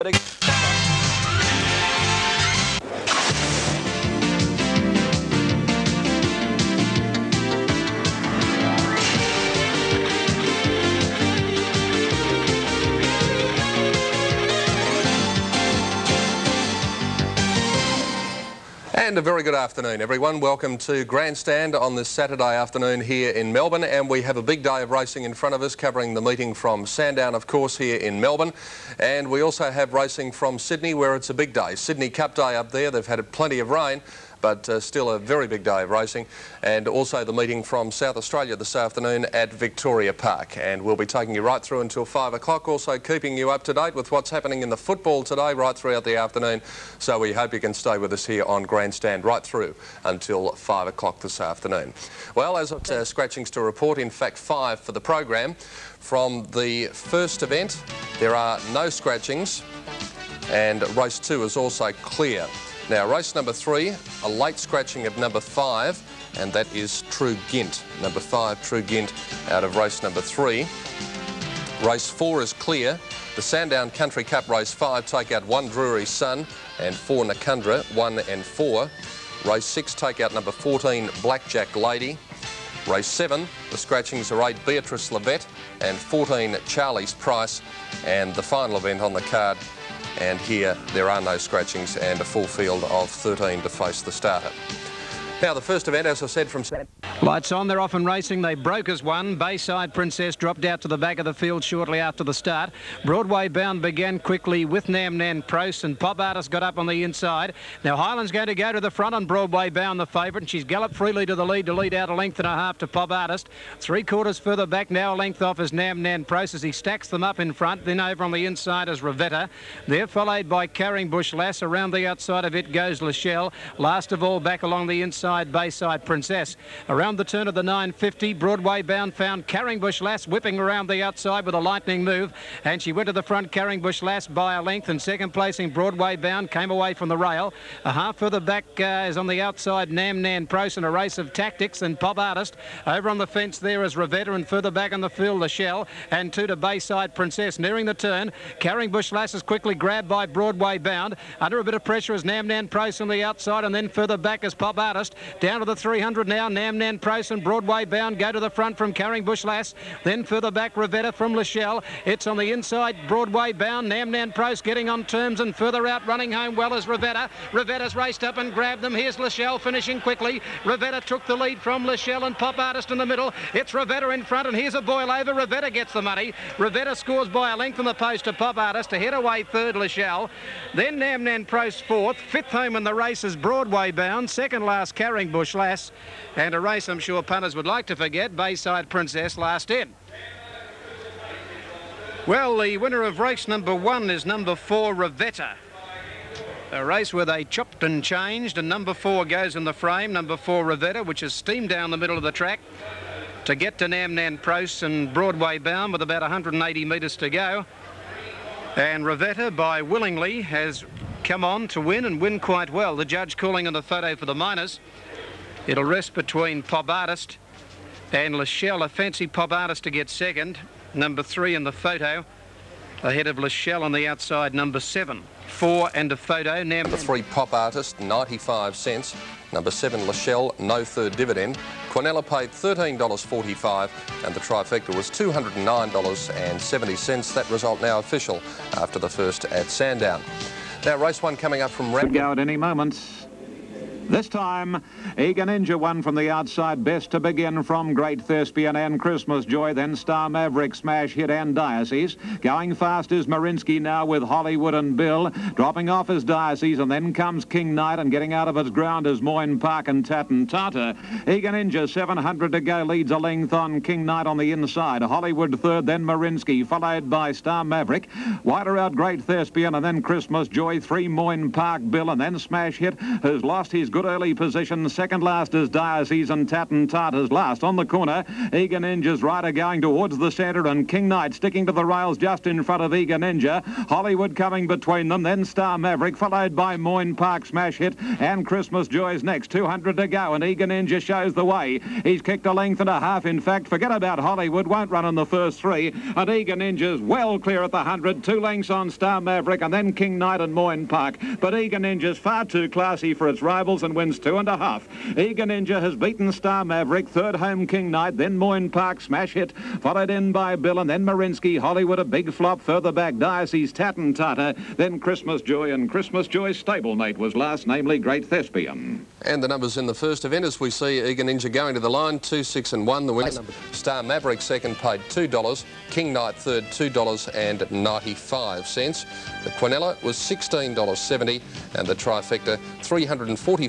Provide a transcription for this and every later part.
But again And a very good afternoon, everyone. Welcome to Grandstand on this Saturday afternoon here in Melbourne. And we have a big day of racing in front of us, covering the meeting from Sandown, of course, here in Melbourne. And we also have racing from Sydney, where it's a big day. Sydney Cup Day up there. They've had plenty of rain but uh, still a very big day of racing. And also the meeting from South Australia this afternoon at Victoria Park. And we'll be taking you right through until 5 o'clock, also keeping you up to date with what's happening in the football today right throughout the afternoon. So we hope you can stay with us here on Grandstand right through until 5 o'clock this afternoon. Well, as uh, scratchings to report, in fact, five for the program. From the first event, there are no scratchings and race two is also clear. Now, race number three, a late scratching of number five, and that is True Gint. Number five, True Gint, out of race number three. Race four is clear. The Sandown Country Cup race five take out one Drury Sun and four Nakundra, one and four. Race six take out number 14 Blackjack Lady. Race seven, the scratchings are eight Beatrice Levette and 14 Charlie's Price. And the final event on the card and here there are no scratchings and a full field of 13 to face the starter. Now, the first event, as I said, from... Lights on, they're off and racing. They broke as one. Bayside Princess dropped out to the back of the field shortly after the start. Broadway Bound began quickly with Nam Nan Pros and Pop Artist got up on the inside. Now, Highland's going to go to the front on Broadway Bound, the favourite, and she's galloped freely to the lead to lead out a length and a half to Pop Artist. Three quarters further back now, a length off is Nam Nan Pros as he stacks them up in front. Then over on the inside is Rivetta. They're followed by Carringbush Lass. Around the outside of it goes Lachelle. Last of all, back along the inside inside Bayside Princess. Around the turn of the 950, Broadway bound found Carringbush Lass whipping around the outside with a lightning move, and she went to the front, Carringbush Lass by a length, and second placing Broadway bound came away from the rail. A half further back uh, is on the outside Nam Nan Pros in a race of tactics and Pop Artist. Over on the fence there is Rivetta, and further back on the field, Shell, and two to Bayside Princess. Nearing the turn, Carringbush Lass is quickly grabbed by Broadway bound. Under a bit of pressure is Nam Nan Pros on the outside, and then further back is Pop Artist. Down to the 300 now. Nam Nan Price and Broadway bound go to the front from Carringbush Lass. Then further back, Rivetta from Lachelle. It's on the inside, Broadway bound. Nam Nan Price getting on terms and further out, running home well as Rivetta. Rivetta's raced up and grabbed them. Here's Lachelle finishing quickly. Rivetta took the lead from Lachelle and Pop Artist in the middle. It's Rivetta in front and here's a boil over. Rivetta gets the money. Rivetta scores by a length on the post to Pop Artist to head away third Lachelle. Then Nam Nan Price fourth. Fifth home in the race is Broadway bound. Second last Carringbush Lass. And a race I'm sure punters would like to forget, Bayside Princess last in. Well, the winner of race number one is number four, Rivetta. A race where they chopped and changed, and number four goes in the frame. Number four, Rivetta, which is steamed down the middle of the track to get to Nam Nan Pros and Broadway bound with about 180 metres to go. And Rivetta, by willingly, has come on to win and win quite well. The judge calling on the photo for the minors. It'll rest between Pop Artist and Lachelle. A fancy Pop Artist to get second. Number three in the photo. Ahead of Lachelle on the outside, number seven. Four and a photo. Number three, Pop Artist, 95 cents. Number seven, Lachelle, no third dividend. Quinella paid $13.45 and the trifecta was $209.70. That result now official after the first at Sandown. Now, race one coming up from... Could go at any moment. This time, Eager Ninja won from the outside best to begin from Great Thespian and Christmas Joy, then Star Maverick, Smash Hit and Diocese. Going fast is Marinsky now with Hollywood and Bill. Dropping off is Diocese and then comes King Knight and getting out of its ground is Moyne Park and Tatten Tata. Eager Ninja, 700 to go, leads a length on King Knight on the inside. Hollywood third, then Marinsky, followed by Star Maverick. Wider out Great Thespian and then Christmas Joy, three Moyne Park Bill and then Smash Hit, who's lost his good early position. Second last is Diocese and Tatten Tartars last. On the corner, Eager Ninja's rider going towards the centre and King Knight sticking to the rails just in front of Eager Ninja. Hollywood coming between them. Then Star Maverick followed by Moyne Park Smash Hit and Christmas Joy's next. 200 to go and Eager Ninja shows the way. He's kicked a length and a half. In fact, forget about Hollywood. Won't run in the first three. And Eager Ninja's well clear at the 100. Two lengths on Star Maverick and then King Knight and Moyne Park. But Eager Ninja's far too classy for its rivals and wins two and a half. Eager Ninja has beaten Star Maverick, third home King Knight, then Moyne Park smash hit, followed in by Bill and then Marinsky, Hollywood a big flop, further back Diocese Tatten Tata, then Christmas Joy and Christmas Joy's stablemate was last, namely Great Thespian. And the numbers in the first event as we see Eager Ninja going to the line, 2, 6 and 1. The winners, Star Maverick second paid $2, King Knight third $2.95. The Quinella was $16.70 and the trifecta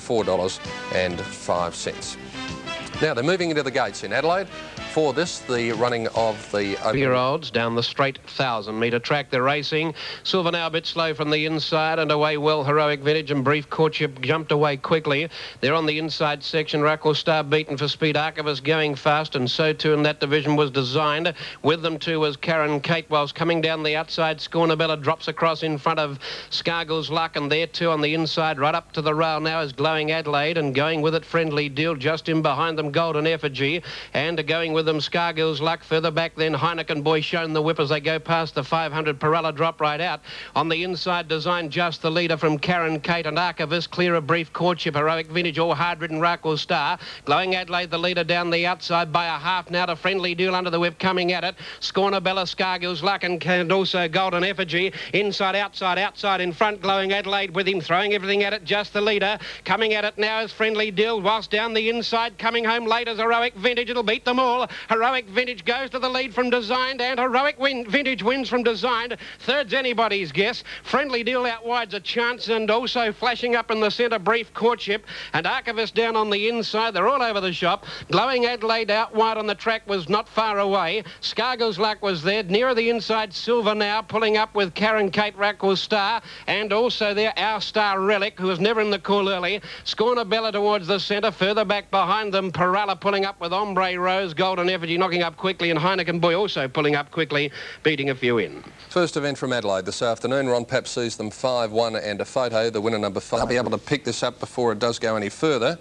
$344.05. Now they're moving into the gates in Adelaide for this, the running of the... Year olds down the straight 1,000 metre track. They're racing. Silver now a bit slow from the inside and away well. Heroic Vintage and Brief Courtship jumped away quickly. They're on the inside section. Rackle Star beaten for speed. Archivist going fast and so too in that division was designed. With them too was Karen Kate whilst coming down the outside. Scornabella drops across in front of Scargill's Luck and there too on the inside right up to the rail now is Glowing Adelaide and going with it Friendly Deal just in behind them Golden Effigy and going with with them. Scargill's luck further back then. Heineken Boy shown the whip as they go past the 500. Perella drop right out. On the inside design, just the leader from Karen Kate and Archivist. Clear a brief courtship. Heroic Vintage or hard-ridden Rackle Star. Glowing Adelaide, the leader down the outside by a half now to Friendly Deal under the whip coming at it. Scorner Bella, Scargill's luck and, and also Golden Effigy. Inside, outside, outside in front. Glowing Adelaide with him throwing everything at it. Just the leader. Coming at it now is Friendly Deal. Whilst down the inside, coming home late as Heroic Vintage. It'll beat them all. Heroic Vintage goes to the lead from Designed, and Heroic win Vintage wins from Designed. Third's anybody's guess. Friendly Deal out wide's a chance, and also flashing up in the centre, Brief Courtship, and Archivist down on the inside. They're all over the shop. Glowing Adelaide out wide on the track was not far away. Scargill's Luck was there. Nearer the inside, Silver now pulling up with Karen Kate Rackle Star, and also there, Our Star Relic, who was never in the call early. Scorner Bella towards the centre. Further back behind them, Parala pulling up with Ombre Rose, Golden On effigy knocking up quickly, and Heineken Boy also pulling up quickly, beating a few in. First event from Adelaide this afternoon. Ron Papp sees them 5-1 and a photo. The winner number 5 I'll be able to pick this up before it does go any further.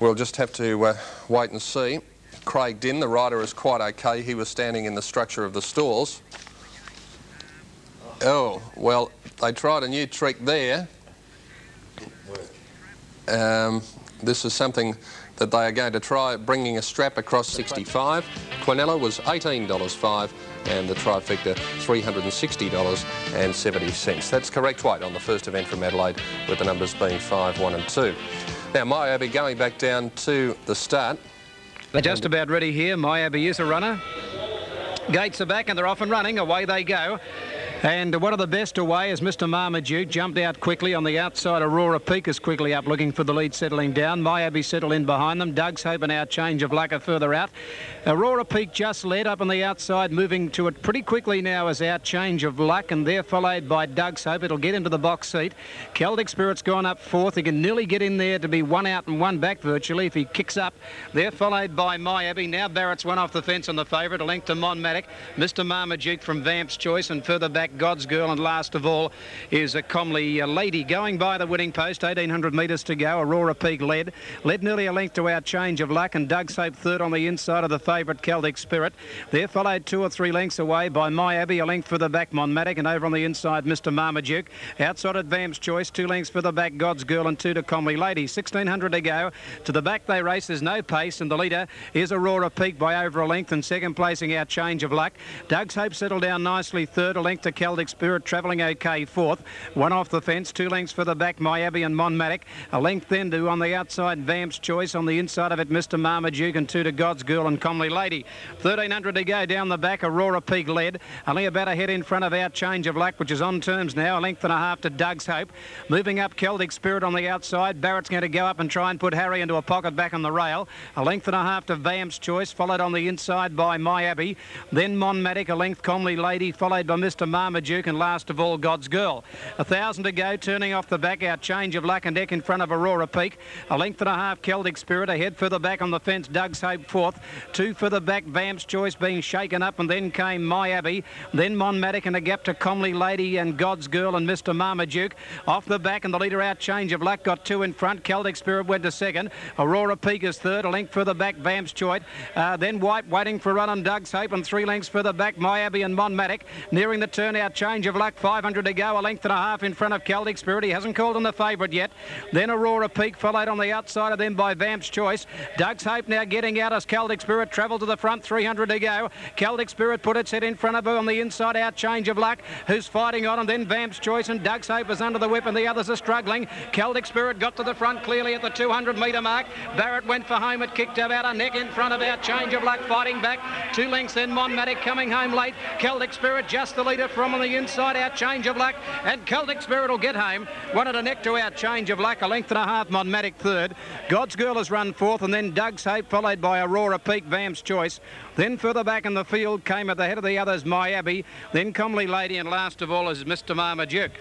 We'll just have to uh, wait and see. Craig Din, the rider, is quite okay. He was standing in the structure of the stalls. Oh, well, they tried a new trick there. Um, this is something that they are going to try bringing a strap across 65. Quinella was $18.05 and the trifecta $360.70. That's correct weight on the first event from Adelaide with the numbers being 5, 1 and 2. Now, My Abbey going back down to the start. They're just about ready here. My Abbey is a runner. Gates are back and they're off and running. Away they go. And one of the best away is Mr. Marmaduke. Jumped out quickly on the outside. Aurora Peak is quickly up looking for the lead settling down. My Abbey settle in behind them. Doug's hoping our change of luck are further out. Aurora Peak just led up on the outside, moving to it pretty quickly now as our change of luck. And they're followed by Doug's Hope. It'll get into the box seat. Celtic Spirit's gone up fourth. He can nearly get in there to be one out and one back virtually if he kicks up. They're followed by Abbey. Now Barrett's one off the fence on the favourite. A length to Monmatic. Mr. Marmaduke from Vamp's Choice and further back God's Girl, and last of all is a Comley uh, Lady going by the winning post. 1,800 metres to go. Aurora Peak led. Led nearly a length to our change of luck, and Doug's Hope third on the inside of the favourite Celtic Spirit. There followed two or three lengths away by My Abbey, a length for the back Monmatic, and over on the inside Mr. Marmaduke. Outside at Vamp's Choice, two lengths for the back God's Girl and two to Comley Lady. 1,600 to go. To the back they race. There's no pace, and the leader is Aurora Peak by over a length, and second placing our change of luck. Doug's Hope settled down nicely third, a length to Celtic Spirit travelling okay fourth. One off the fence, two lengths for the back, Abbey and Monmatic. A length then to on the outside, Vamp's Choice. On the inside of it, Mr. Marmaduke and two to God's Girl and Comely Lady. 1300 to go down the back, Aurora Peak led. Only about a head in front of our change of luck, which is on terms now. A length and a half to Doug's Hope. Moving up, Celtic Spirit on the outside. Barrett's going to go up and try and put Harry into a pocket back on the rail. A length and a half to Vamp's Choice, followed on the inside by My Abbey. Then Monmatic, a length Comely Lady, followed by Mr. Marmaduke. Marmaduke and last of all God's Girl. A thousand to go, turning off the back out change of luck and deck in front of Aurora Peak. A length and a half Celtic Spirit ahead further back on the fence Doug's Hope fourth. Two further back Vamp's Choice being shaken up and then came My Abbey. Then Monmatic and a gap to Comley Lady and God's Girl and Mr Marmaduke. Off the back and the leader out change of luck got two in front. Celtic Spirit went to second. Aurora Peak is third. A length further back Vamp's Choice. Uh, then White waiting for a run on Doug's Hope and three lengths further back My Abbey and Monmatic. Nearing the turnout change of luck. 500 to go. A length and a half in front of Celtic Spirit. He hasn't called on the favourite yet. Then Aurora Peak followed on the outside of them by Vamp's Choice. Doug's Hope now getting out as Celtic Spirit travelled to the front. 300 to go. Celtic Spirit put its head in front of her on the inside out change of luck. Who's fighting on and then Vamp's Choice and Doug's Hope is under the whip and the others are struggling. Celtic Spirit got to the front clearly at the 200 metre mark. Barrett went for home. It kicked about a neck in front of our change of luck fighting back. Two lengths then Monmatic coming home late. Celtic Spirit just the leader from on the inside out change of luck and Celtic Spirit will get home. One at a neck to our change of luck. A length and a half Monmatic third. God's Girl has run fourth and then Doug's Hope followed by Aurora Peak Vamp's Choice. Then further back in the field came at the head of the others My Abbey. Then Comely Lady and last of all is Mr Marmaduke.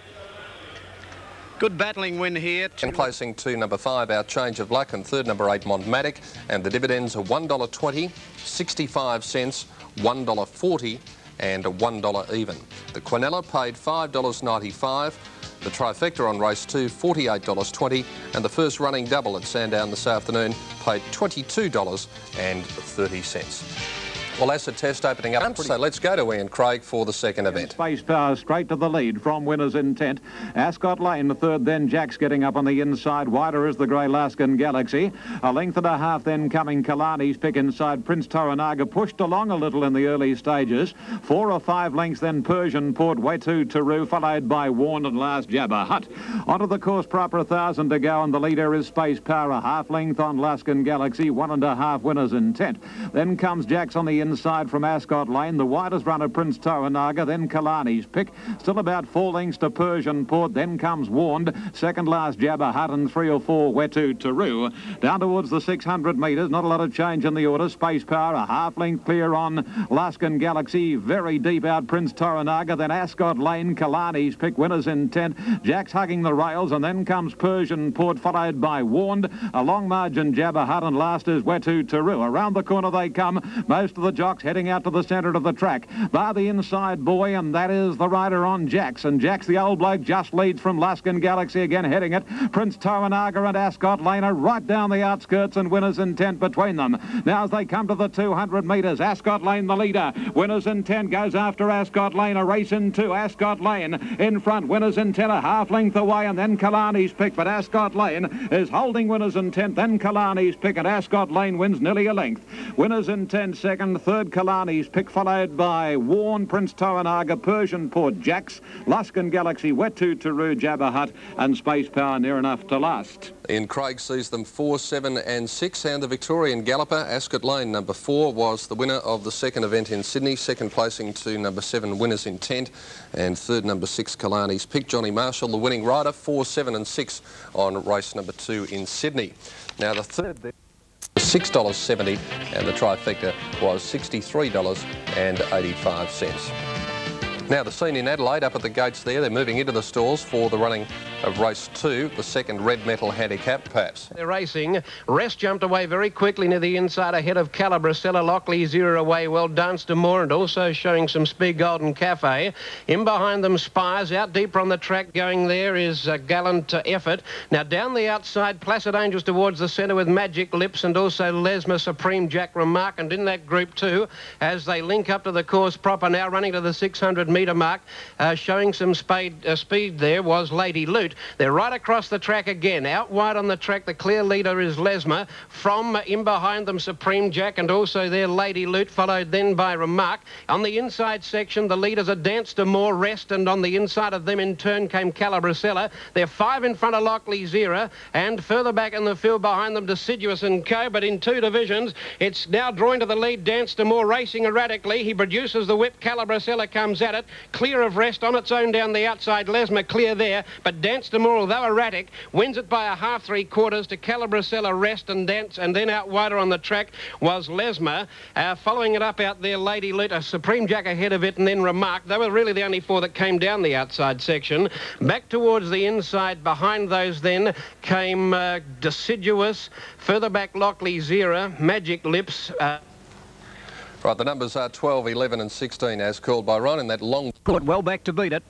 Good battling win here. And placing to number five, our change of luck, and third, number eight, Montmatic. And the dividends are $1.20, 65 cents, $1.40 and a $1 even. The Quinella paid $5.95. The trifecta on race two, $48.20. And the first running double at Sandown this afternoon paid $22.30. Well, that's a test opening up. So let's go to Ian Craig for the second event. Space Power straight to the lead from Winner's Intent. Ascot Lane, the third, then Jack's getting up on the inside. Wider is the Grey Laskin Galaxy. A length and a half then coming Kalani's pick inside. Prince Toranaga pushed along a little in the early stages. Four or five lengths then Persian Port, Wetu Taru, followed by Warned and last Jabba Hut. Onto the course proper, a thousand to go, and the leader is Space Power. A half length on Laskin Galaxy, one and a half Winner's Intent. Then comes Jack's on the inside inside from Ascot Lane. The widest runner, Prince Toranaga, then Kalani's pick. Still about four lengths to Persian Port. Then comes Warned. Second last Jabba Hut and three or four Wetu Taru. Down towards the 600 metres. Not a lot of change in the order. Space Power a half length clear on Laskin Galaxy. Very deep out Prince Toranaga. Then Ascot Lane. Kalani's pick. Winner's intent. Jack's hugging the rails and then comes Persian Port followed by Warned. A long margin Jabba Hut and last is Wetu Taru. Around the corner they come. Most of the jocks heading out to the centre of the track. By the inside boy, and that is the rider on Jacks. And Jack's the old bloke just leads from Laskin Galaxy again heading it. Prince Toranaga and Ascot Lane are right down the outskirts and Winner's Intent between them. Now as they come to the 200 metres, Ascot Lane the leader. Winner's Intent goes after Ascot Lane. A race in two. Ascot Lane in front. Winner's Intent a half length away and then Kalani's pick. But Ascot Lane is holding Winner's Intent. Then Kalani's pick and Ascot Lane wins nearly a length. Winner's Intent second. Third Kalani's pick, followed by Warn, Prince Toranaga, Persian Port Jacks, Laskin Galaxy, Wetu Taru, Jabba Hut, and Space Power near enough to last. Ian Craig sees them 4, 7 and 6 and the Victorian Galloper, Ascot Lane, number 4, was the winner of the second event in Sydney, second placing to number 7, Winner's Intent, and third number 6, Kalani's pick, Johnny Marshall, the winning rider, 4, 7 and 6 on race number 2 in Sydney. Now the third... $6.70 and the trifecta was $63.85. Now the scene in Adelaide up at the gates there, they're moving into the stalls for the running of race two, the second red metal handicap perhaps. They're racing. Rest jumped away very quickly near the inside ahead of Calibre, Calabrasella. Lockley zero away well. Dance to more and also showing some speed Golden Cafe. In behind them Spires. Out deeper on the track going there is a gallant uh, effort. Now down the outside Placid Angels towards the centre with Magic Lips and also Lesma Supreme Jack Remark and in that group too as they link up to the course proper now running to the 600 metre metre mark, uh, showing some spade, uh, speed there was Lady Loot. They're right across the track again. Out wide on the track, the clear leader is Lesma. From uh, in behind them, Supreme Jack and also their Lady Loot, followed then by Remark. On the inside section, the leaders are Dance to More Rest, and on the inside of them in turn came Calabrasella. They're five in front of Lockley Zera, and further back in the field behind them, Deciduous and Co. But in two divisions, it's now drawing to the lead, Dance to More racing erratically. He produces the whip. Calabrasella comes at it. Clear of rest on its own down the outside. Lesma clear there. But Dan Dance Demore, though erratic, wins it by a half three quarters to Calabrasella Rest and Dance, and then out wider on the track was Lesma. Uh, following it up out there, Lady Luta, Supreme Jack ahead of it, and then Remark. They were really the only four that came down the outside section. Back towards the inside, behind those then came uh, Deciduous, further back Lockley Zera, Magic Lips. Uh, Right, the numbers are 12, 11 and 16 as called by Ron in that long... Put well back to beat it.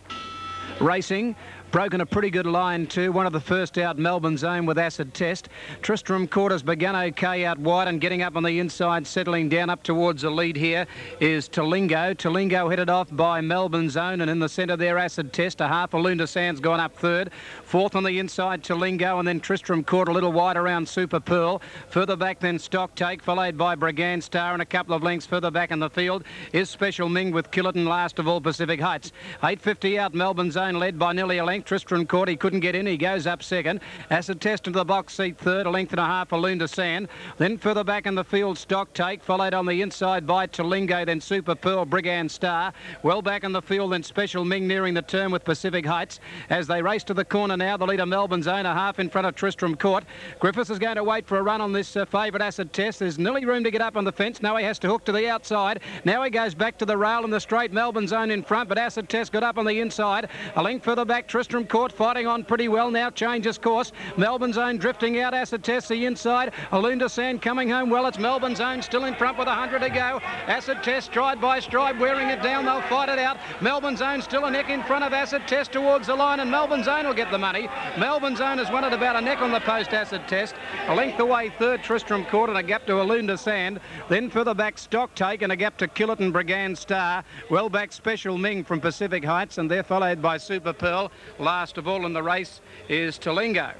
Racing broken a pretty good line too. One of the first out Melbourne zone with acid test. Tristram Court has begun okay out wide and getting up on the inside, settling down up towards the lead here is Talingo. Talingo headed off by Melbourne zone and in the centre there acid test. A half Alunda Sands gone up third. Fourth on the inside Talingo and then Tristram Court a little wide around Super Pearl. Further back then Stock Take followed by Brigand Star and a couple of lengths further back in the field is Special Ming with Killerton last of all Pacific Heights. 8.50 out Melbourne Zone led by nearly a length. Tristram Court, he couldn't get in. He goes up second. Acid Test into the box seat third, a length and a half for Lunda Sand. Then further back in the field, Stock Take, followed on the inside by Talingo, then Super Pearl, Brigand Star. Well back in the field, then Special Ming nearing the turn with Pacific Heights. As they race to the corner now, the leader Melbourne's own, a half in front of Tristram Court. Griffiths is going to wait for a run on this uh, favourite Acid Test. There's nearly room to get up on the fence. Now he has to hook to the outside. Now he goes back to the rail in the straight. Melbourne's own in front, but Acid Test got up on the inside. A length further back, Tristram Court fighting on pretty well now, changes course. Melbourne's own drifting out, Acid Test the inside. Alunda Sand coming home well. It's Melbourne's own still in front with 100 to go. Acid Test stride by stride, wearing it down. They'll fight it out. Melbourne's own still a neck in front of Acid Test towards the line, and Melbourne's own will get the money. Melbourne's own has won it about a neck on the post Acid Test. A length away third, Tristram Court, and a gap to Alunda Sand. Then further back, Stock Take, and a gap to Killerton Brigand Star. Well back, Special Ming from Pacific Heights, and they're followed by Super Pearl. Last of all in the race is Talingo.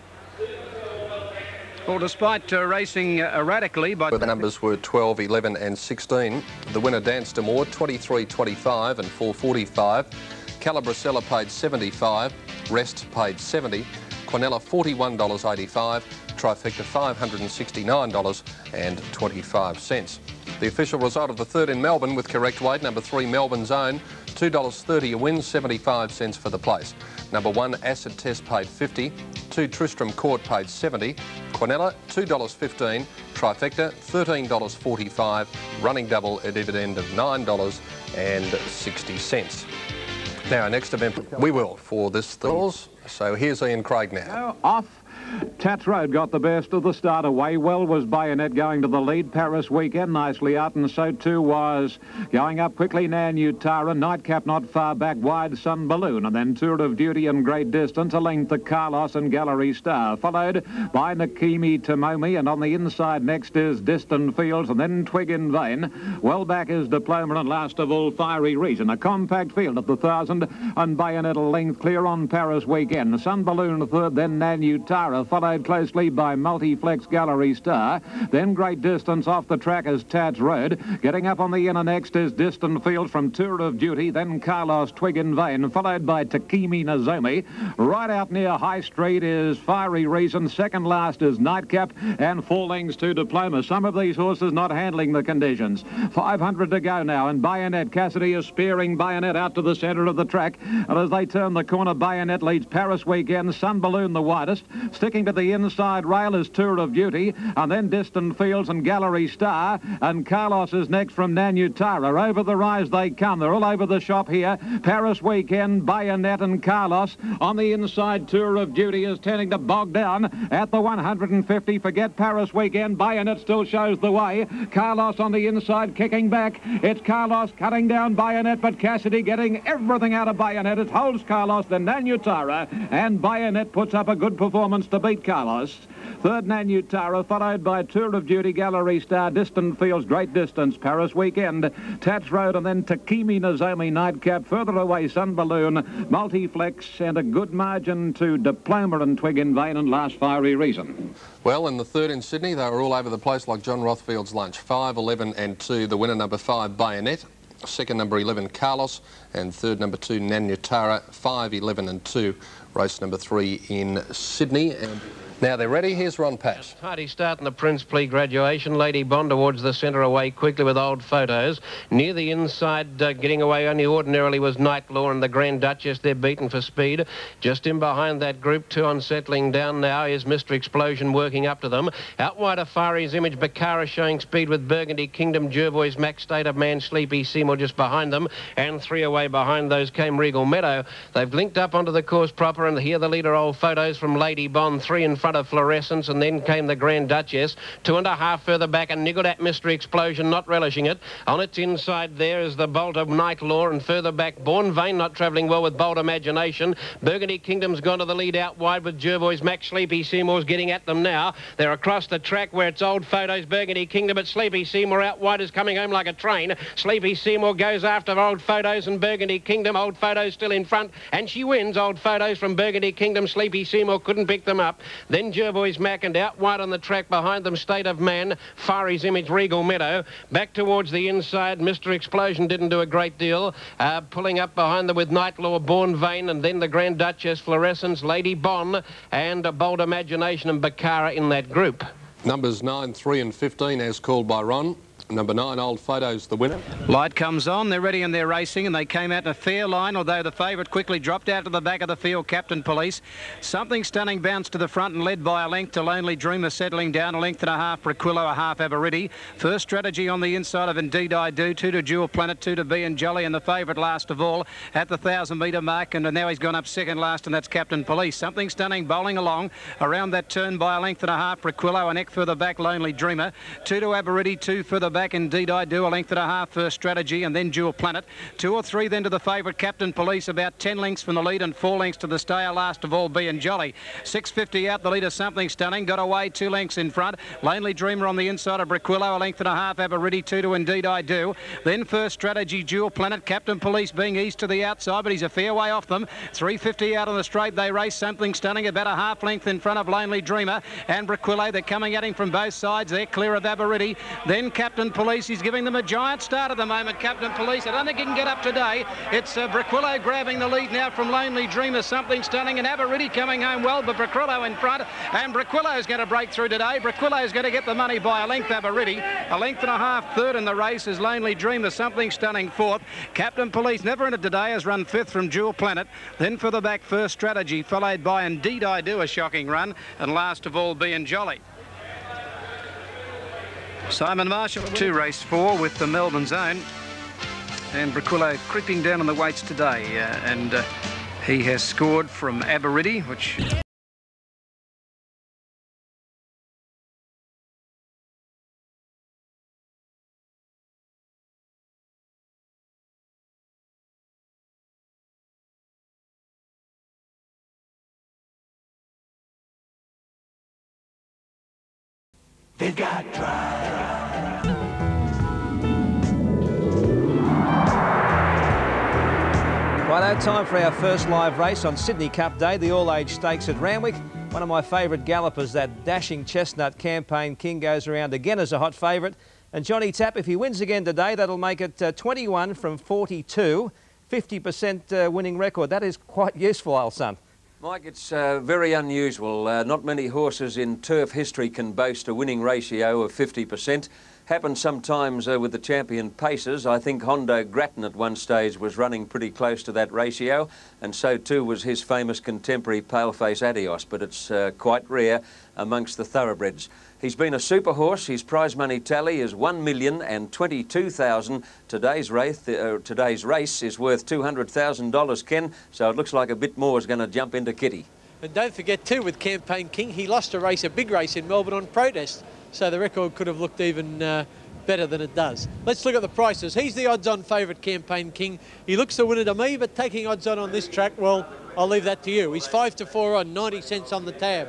Well, despite uh, racing uh, erratically... But the numbers were 12, 11 and 16. The winner, Dance Demore, 23, 25 and 445. Calabrasella paid 75. Rest paid 70. Quinella, $41.85. Trifecta, $569.25. The official result of the third in Melbourne with correct weight, number three, Melbourne's own, $2.30 a win, 75 cents for the place. Number one, Acid Test paid 50. Two, Tristram Court paid 70. Quinella, $2.15. Trifecta, $13.45. Running double, a dividend of $9.60. Now, our next event, we will for this. Thrills. So here's Ian Craig now. Off Tats Road got the best of the start away. Well was Bayonet going to the lead. Paris weekend nicely out, and so too was going up quickly Nanutara. Nightcap not far back, wide Sun Balloon, and then Tour of Duty and Great Distance, a length to Carlos and Gallery Star, followed by Nakimi Tomomi, and on the inside next is Distant Fields, and then Twig in Vain. Well back is Diploma, and last of all Fiery Reason. A compact field at the thousand, and Bayonet a length clear on Paris weekend. Sun Balloon third, then Nanutara Uh, followed closely by Multiflex Gallery Star. Then great distance off the track is Tats Road. Getting up on the inner next is Distant Field from Tour of Duty. Then Carlos Twig in Vain, followed by Takimi Nozomi. Right out near High Street is Fiery Reason. Second last is Nightcap and Fallings to Diploma. Some of these horses not handling the conditions. 500 to go now and Bayonet Cassidy is spearing Bayonet out to the centre of the track. And as they turn the corner, Bayonet leads Paris Weekend. Sun Balloon the widest. Sticking to the inside rail is Tour of Duty, and then Distant Fields and Gallery Star, and Carlos is next from Nanutara. Over the rise they come. They're all over the shop here. Paris Weekend, Bayonet and Carlos. On the inside, Tour of Duty is tending to bog down at the 150. Forget Paris Weekend. Bayonet still shows the way. Carlos on the inside kicking back. It's Carlos cutting down Bayonet, but Cassidy getting everything out of Bayonet. It holds Carlos, then Nanutara, and Bayonet puts up a good performance to beat Carlos. Third, Nanutara, followed by Tour of Duty, Gallery Star, Distant Fields, Great Distance, Paris Weekend, Tats Road, and then Takimi Nozomi Nightcap. Further away, Sun Balloon, Multiflex, and a good margin to Diploma and Twig in Vain and Last Fiery Reason. Well, in the third in Sydney, they were all over the place like John Rothfield's lunch. 5, 11 and 2, the winner number 5, Bayonet. Second number 11, Carlos. and third number two Nanutara, 5, 11 and 2, race number three in Sydney. And now they're ready. Here's Ron Patch. Hearty start in the Prince Plea graduation. Lady Bond towards the centre away quickly with old photos. Near the inside, uh, getting away only ordinarily was Night Law and the Grand Duchess. They're beaten for speed. Just in behind that group two on settling down now is Mr. Explosion working up to them. Out wide Afari's image, Bakara showing speed with Burgundy Kingdom, Jervois, Max State of Man, Sleepy Seymour just behind them. And three away behind those came Regal Meadow. They've linked up onto the course proper and here the leader old photos from Lady Bond. Three in front front of Fluorescence, and then came the Grand Duchess. Two and a half further back, and niggled at Mystery Explosion, not relishing it. On its inside there is the Bolt of Night Law, and further back, Born Vain, not travelling well with Bold Imagination. Burgundy Kingdom's gone to the lead out wide with Jervois. Max Sleepy Seymour's getting at them now. They're across the track where it's old photos, Burgundy Kingdom, but Sleepy Seymour out wide is coming home like a train. Sleepy Seymour goes after old photos and Burgundy Kingdom. Old photos still in front, and she wins. Old photos from Burgundy Kingdom. Sleepy Seymour couldn't pick them up. Jervois Mac and out wide on the track behind them, State of Man, Fari's Image, Regal Meadow. Back towards the inside, Mr. Explosion didn't do a great deal. Uh, pulling up behind them with Night Law, Born Vain, and then the Grand Duchess, Fluorescence, Lady Bon, and a Bold Imagination and Bakara in that group. Numbers 9, 3 and 15 as called by Ron. Number nine, Old Photos, the winner. Light comes on. They're ready and they're racing, and they came out in a fair line, although the favourite quickly dropped out to the back of the field, Captain Police. Something stunning bounced to the front and led by a length to Lonely Dreamer, settling down a length and a half for a half Aberiti. First strategy on the inside of Indeed I Do, two to Jewel Planet, two to Be and Jolly, and the favourite last of all at the 1,000 metre mark, and now he's gone up second last, and that's Captain Police. Something stunning bowling along around that turn by a length and a half for a neck further back, Lonely Dreamer. Two to Aberiti, two further back, Indeed I Do, a length and a half first strategy, and then Dual Planet. Two or three then to the favourite Captain Police, about 10 lengths from the lead and four lengths to the stayer, last of all, being Jolly. 650 out, the leader, something stunning, got away two lengths in front. Lonely Dreamer on the inside of Briquillo, a length and a half, Aberiti, two to Indeed I Do. Then first strategy, Dual Planet, Captain Police being east to the outside, but he's a fair way off them. 350 out on the straight, they race something stunning, about a half length in front of Lonely Dreamer and Briquillo. They're coming at him from both sides. They're clear of Aberiti. Then Captain Police, he's giving them a giant start at the moment, Captain Police. I don't think he can get up today. It's uh, grabbing the lead now from Lonely Dreamer, something stunning, and Aberiti coming home well, but Briquillo in front, and Briquillo's going to break through today. Briquillo's going to get the money by a length, Aberiti. A length and a half third in the race is Lonely Dreamer, something stunning fourth. Captain Police, never in it today, has run fifth from Jewel Planet. Then for the back, first strategy, followed by Indeed I Do, a shocking run, and last of all, Being Jolly. Simon Marshall, two race four with the Melbourne zone. And Briquillo creeping down on the weights today. Uh, and uh, he has scored from Aberiti, which They've got drive. Righto, time for our first live race on Sydney Cup Day, the all-age stakes at Randwick. One of my favourite gallopers, that dashing chestnut campaign king, goes around again as a hot favourite. And Johnny Tapp, if he wins again today, that'll make it uh, 21 from 42, 50% uh, winning record. That is quite useful, old son. Mike, it's uh, very unusual. Uh, not many horses in turf history can boast a winning ratio of 50%. Happens sometimes uh, with the champion Pacers. I think Hondo Grattan at one stage was running pretty close to that ratio, and so too was his famous contemporary Paleface Adios, but it's uh, quite rare amongst the thoroughbreds. He's been a super horse. His prize money tally is one million and twenty-two thousand. Today's race, uh, today's race is worth two hundred thousand dollars, Ken. So it looks like a bit more is going to jump into Kitty. And don't forget too, with Campaign King, he lost a race, a big race in Melbourne on protest. So the record could have looked even uh, better than it does. Let's look at the prices. He's the odds-on favourite, Campaign King. He looks the winner to me, but taking odds-on on this track, well, I'll leave that to you. He's five to four on, 90 cents on the tab.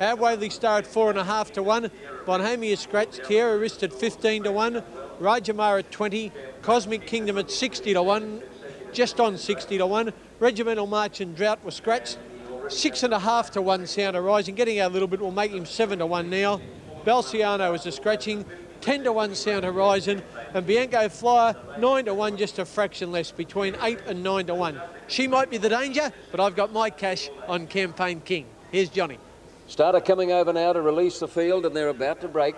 Our Waverley Star at four and a half to one. Bonhomia Scratch, Tierra Wrist at 15 to one. Rajamar at 20. Cosmic Kingdom at 60 to one. Just on 60 to one. Regimental March and Drought were scratched. Six and a half to one Sound of Rising. Getting out a little bit will make him seven to one now. Balciano is a scratching. 10 to 1 Sound Horizon, and Bianco Flyer 9 to 1, just a fraction less, between 8 and 9 to 1. She might be the danger, but I've got my cash on Campaign King. Here's Johnny. Starter coming over now to release the field, and they're about to break.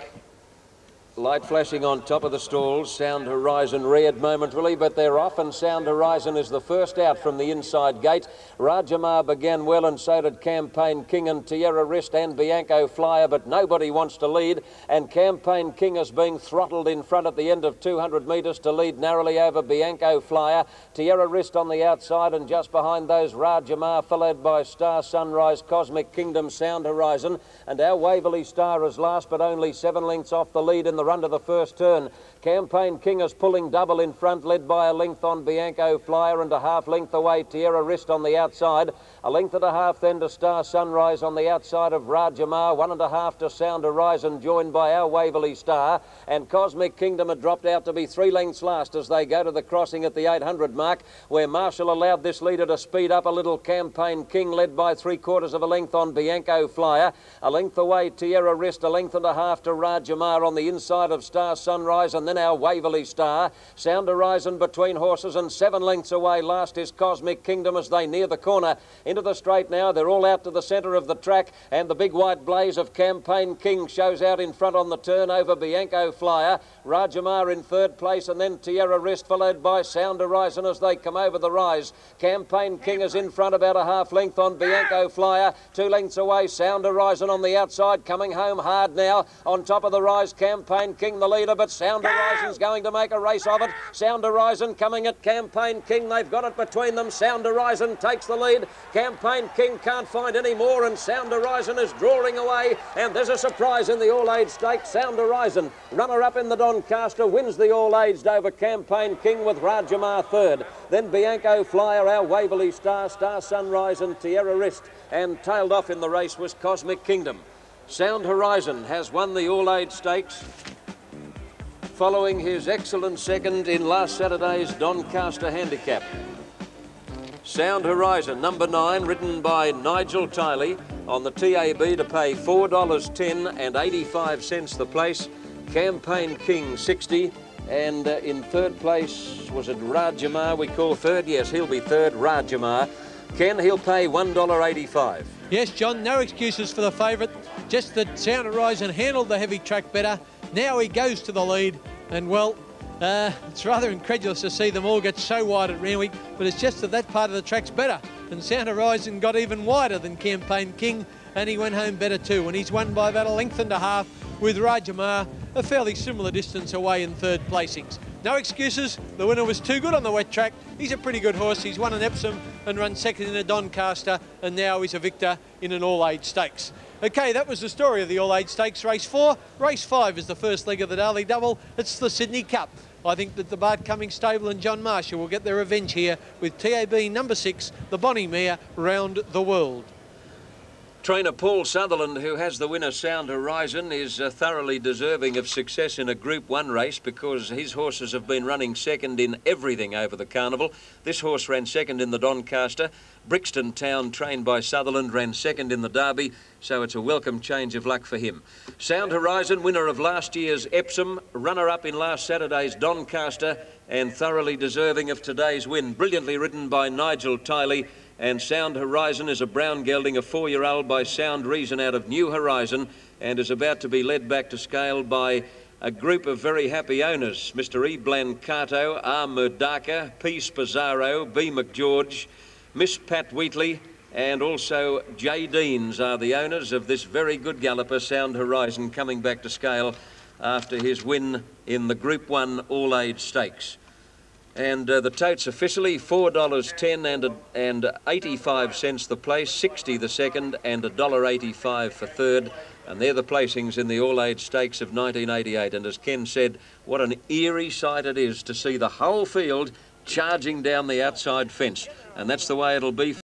Light flashing on top of the stalls. Sound Horizon reared momentarily, but they're off, and Sound Horizon is the first out from the inside gate. Rajamar began well, and so did Campaign King and Tierra Rest and Bianco Flyer, but nobody wants to lead. And Campaign King is being throttled in front at the end of 200 metres to lead narrowly over Bianco Flyer. Tierra Rest on the outside, and just behind those, Rajamar, followed by Star Sunrise, Cosmic Kingdom, Sound Horizon. And our Waverley Star is last, but only seven lengths off the lead in the run to the first turn. Campaign King is pulling double in front, led by a length on Bianco Flyer and a half length away Tierra Wrist on the outside. A length and a half then to Star Sunrise on the outside of Rajamar. One and a half to Sound Horizon, joined by our Waverley Star. And Cosmic Kingdom had dropped out to be three lengths last as they go to the crossing at the 800 mark, where Marshall allowed this leader to speed up a little. Campaign King led by three quarters of a length on Bianco Flyer. A length away Tierra Wrist, a length and a half to Rajamar on the inside of Star Sunrise, and our Waverley Star. Sound Horizon between horses, and seven lengths away. Last is Cosmic Kingdom as they near the corner. Into the straight now. They're all out to the centre of the track, and the big white blaze of Campaign King shows out in front on the turn over Bianco Flyer. Rajamar in third place, and then Tierra Wrist followed by Sound Horizon as they come over the rise. Campaign King is in front about a half length on Bianco Flyer. Two lengths away, Sound Horizon on the outside, coming home hard now. On top of the rise, Campaign King the leader, but Sound Horizon's going to make a race of it. Sound Horizon coming at Campaign King. They've got it between them. Sound Horizon takes the lead. Campaign King can't find any more, and Sound Horizon is drawing away. And there's a surprise in the All-Age Stakes. Sound Horizon, runner-up in the Doncaster, wins the All-Aged over Campaign King with Rajamar third. Then Bianco Flyer, our Waverley Star, Star Sunrise and Tierra Wrist. And tailed off in the race was Cosmic Kingdom. Sound Horizon has won the All-Age Stakes following his excellent second in last Saturday's Doncaster Handicap. Sound Horizon, number nine, written by Nigel Tiley on the TAB to pay $4.10 and 85 cents the place. Campaign King, 60. And uh, in third place, was it Rajamar we call third? Yes, he'll be third, Rajamar. Ken, he'll pay $1.85. Yes, John, no excuses for the favourite. Just that Sound Horizon handled the heavy track better. Now he goes to the lead, and well, uh, it's rather incredulous to see them all get so wide at Randwick, but it's just that that part of the track's better. And Sound Horizon got even wider than Campaign King, and he went home better too. And he's won by about a length and a half with Rajamar, a fairly similar distance away in third placings. No excuses, the winner was too good on the wet track. He's a pretty good horse. He's won an Epsom and run second in a Doncaster, and now he's a victor in an all-age stakes. Okay, that was the story of the All-Age Stakes Race 4. Race 5 is the first leg of the Daily Double. It's the Sydney Cup. I think that the Bart Cummings stable and John Marshall will get their revenge here with TAB number 6, the Bonnie Mare, round the world. Trainer Paul Sutherland, who has the winner Sound Horizon, is uh, thoroughly deserving of success in a Group 1 race because his horses have been running second in everything over the carnival. This horse ran second in the Doncaster. Brixton Town, trained by Sutherland, ran second in the Derby, so it's a welcome change of luck for him. Sound Horizon, winner of last year's Epsom, runner-up in last Saturday's Doncaster, and thoroughly deserving of today's win. Brilliantly ridden by Nigel Tiley, and Sound Horizon is a brown gelding, a four-year-old by Sound Reason out of New Horizon, and is about to be led back to scale by a group of very happy owners, Mr. E. Blancato, R. Murdaka, P. Spazzaro, B. McGeorge, Miss Pat Wheatley, and also J. Deans are the owners of this very good galloper, Sound Horizon, coming back to scale after his win in the Group 1 All-Age Stakes. And uh, the totes officially $4.10 and, a, and 85 cents the place, 60 the second, and $1.85 for third. And they're the placings in the all-age stakes of 1988. And as Ken said, what an eerie sight it is to see the whole field charging down the outside fence. And that's the way it'll be